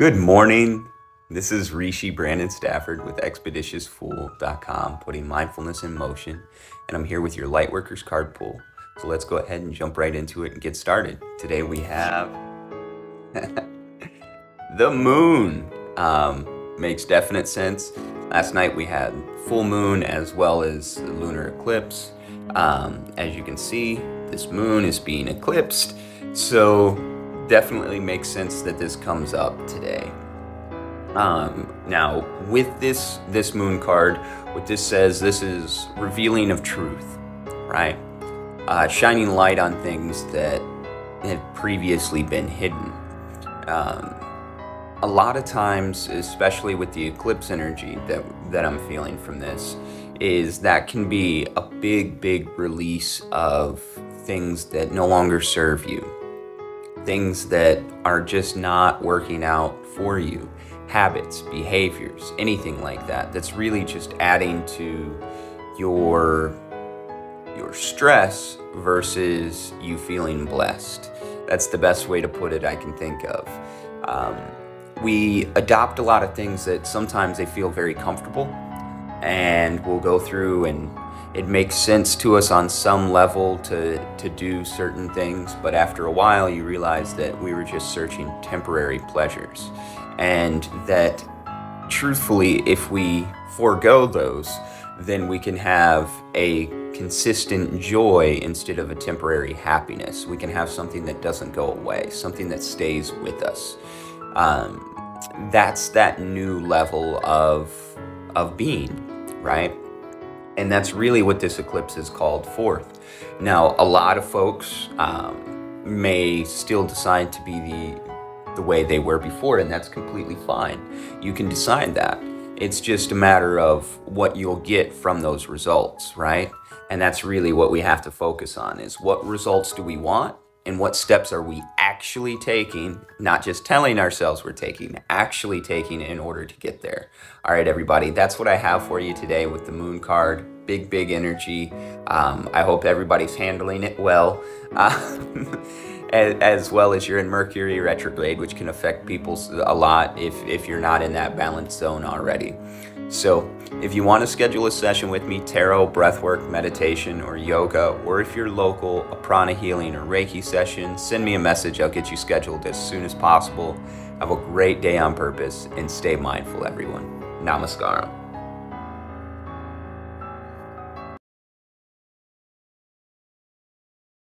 Good morning. This is Rishi Brandon Stafford with ExpeditiousFool.com, putting mindfulness in motion. And I'm here with your Lightworkers card pull. So let's go ahead and jump right into it and get started. Today we have the moon. Um, makes definite sense. Last night we had full moon as well as lunar eclipse. Um, as you can see, this moon is being eclipsed. So definitely makes sense that this comes up today. Um, now, with this this moon card, what this says, this is revealing of truth, right? Uh, shining light on things that had previously been hidden. Um, a lot of times, especially with the eclipse energy that that I'm feeling from this, is that can be a big, big release of things that no longer serve you things that are just not working out for you habits, behaviors, anything like that that's really just adding to your your stress versus you feeling blessed. That's the best way to put it I can think of. Um, we adopt a lot of things that sometimes they feel very comfortable and we'll go through and it makes sense to us on some level to, to do certain things, but after a while you realize that we were just searching temporary pleasures. And that truthfully, if we forego those, then we can have a consistent joy instead of a temporary happiness. We can have something that doesn't go away, something that stays with us. Um, that's that new level of, of being, right? And that's really what this eclipse is called forth. Now, a lot of folks um, may still decide to be the, the way they were before, and that's completely fine. You can decide that. It's just a matter of what you'll get from those results, right? And that's really what we have to focus on is what results do we want and what steps are we actually taking, not just telling ourselves we're taking, actually taking in order to get there. All right, everybody, that's what I have for you today with the moon card. Big, big energy. Um, I hope everybody's handling it well. Uh, as well as you're in Mercury retrograde, which can affect people a lot if, if you're not in that balance zone already. So, if you want to schedule a session with me, tarot, breathwork, meditation, or yoga, or if you're local, a prana healing or Reiki session, send me a message. I'll get you scheduled as soon as possible. Have a great day on purpose and stay mindful, everyone. Namaskaram.